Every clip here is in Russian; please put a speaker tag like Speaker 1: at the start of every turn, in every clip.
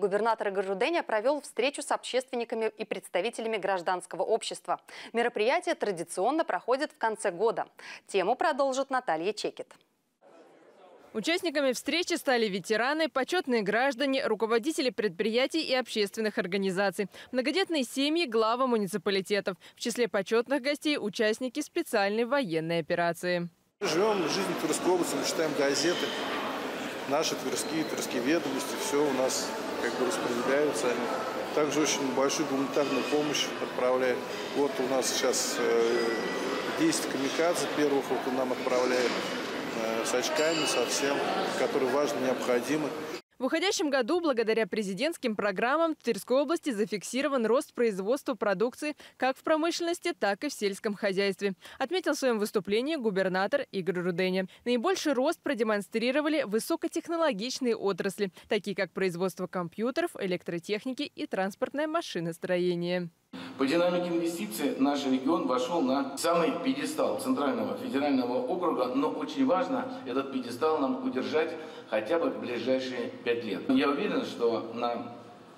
Speaker 1: Губернатор Игорь провел встречу с общественниками и представителями гражданского общества. Мероприятие традиционно проходит в конце года. Тему продолжит Наталья Чекет.
Speaker 2: Участниками встречи стали ветераны, почетные граждане, руководители предприятий и общественных организаций, многодетные семьи, главы муниципалитетов. В числе почетных гостей – участники специальной военной операции.
Speaker 3: Живем жизнь Тверской области, мы читаем газеты, наши тверские, тверские ведомости, все у нас как бы распределяются они. Также очень большую гуманитарную помощь отправляют. Вот у нас сейчас 10 э, камикадзе первых вот нам отправляет э, с очками, со всем, которые важно, необходимы.
Speaker 2: В уходящем году благодаря президентским программам в Тверской области зафиксирован рост производства продукции как в промышленности, так и в сельском хозяйстве. Отметил в своем выступлении губернатор Игорь Руденя. Наибольший рост продемонстрировали высокотехнологичные отрасли, такие как производство компьютеров, электротехники и транспортное машиностроение.
Speaker 4: По динамике инвестиций наш регион вошел на самый пьедестал Центрального федерального округа, но очень важно этот пьедестал нам удержать хотя бы в ближайшие пять лет. Я уверен, что нам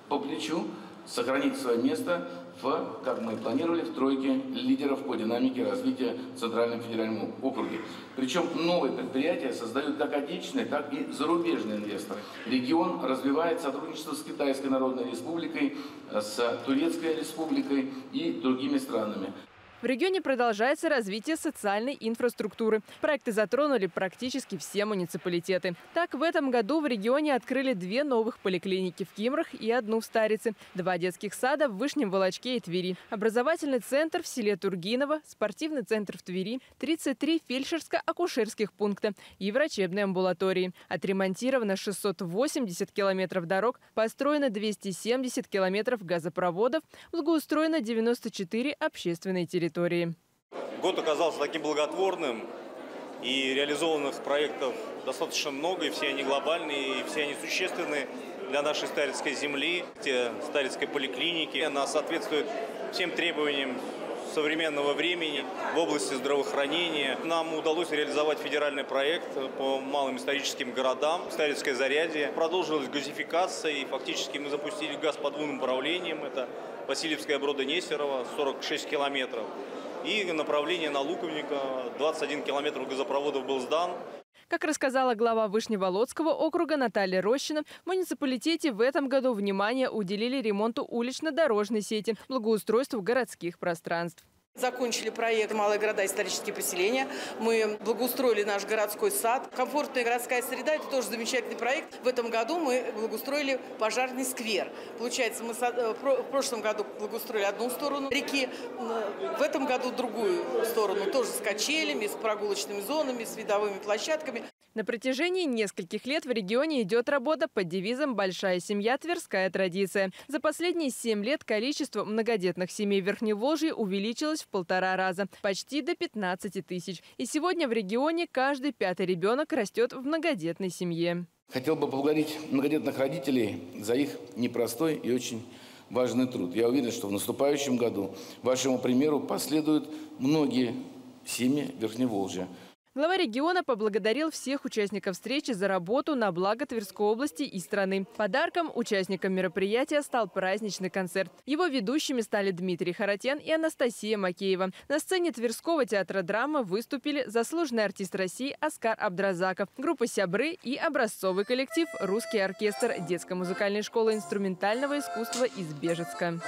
Speaker 4: по плечу сохранить свое место в, как мы планировали, в тройке лидеров по динамике развития федеральном округе. Причем новые предприятия создают как отечественные, так и зарубежные инвесторы. Регион развивает сотрудничество с Китайской Народной Республикой, с Турецкой Республикой и другими странами.
Speaker 2: В регионе продолжается развитие социальной инфраструктуры. Проекты затронули практически все муниципалитеты. Так, в этом году в регионе открыли две новых поликлиники в Кимрах и одну в Старице, два детских сада в Вышнем Волочке и Твери, образовательный центр в селе Тургиново, спортивный центр в Твери, 33 фельдшерско-акушерских пункта и врачебные амбулатории. Отремонтировано 680 километров дорог, построено 270 километров газопроводов, благоустроено 94 общественные территории территории.
Speaker 5: Год оказался таким благотворным, и реализованных проектов достаточно много, и все они глобальные, и все они существенны для нашей Старицкой земли, Старицкой поликлиники. Она соответствует всем требованиям современного времени в области здравоохранения. Нам удалось реализовать федеральный проект по малым историческим городам. Старицкое зарядье. Продолжилась газификация, и фактически мы запустили газ под двум направлением. Это Васильевская Брода-Нестерова, 46 километров. И направление на Луковника, 21 километров газопроводов был сдан.
Speaker 2: Как рассказала глава Вышневолодского округа Наталья Рощина, в муниципалитете в этом году внимание уделили ремонту улично-дорожной сети, благоустройству городских пространств.
Speaker 6: Закончили проект «Малые города. Исторические поселения». Мы благоустроили наш городской сад. Комфортная городская среда – это тоже замечательный проект. В этом году мы благоустроили пожарный сквер. Получается, мы э, в прошлом году благоустроили одну сторону реки, в этом году другую сторону, тоже с качелями, с прогулочными зонами, с видовыми площадками.
Speaker 2: На протяжении нескольких лет в регионе идет работа под девизом «Большая семья. Тверская традиция». За последние семь лет количество многодетных семей Верхневолжья увеличилось в полтора раза, почти до 15 тысяч. И сегодня в регионе каждый пятый ребенок растет в многодетной семье.
Speaker 4: Хотел бы поблагодарить многодетных родителей за их непростой и очень важный труд. Я уверен, что в наступающем году вашему примеру последуют многие семьи Верхневолжья.
Speaker 2: Глава региона поблагодарил всех участников встречи за работу на благо Тверской области и страны. Подарком участникам мероприятия стал праздничный концерт. Его ведущими стали Дмитрий Харатьян и Анастасия Макеева. На сцене Тверского театра драмы выступили заслуженный артист России Оскар Абдразаков, группа «Сябры» и образцовый коллектив «Русский оркестр» детской музыкальной школы инструментального искусства из Бежецка.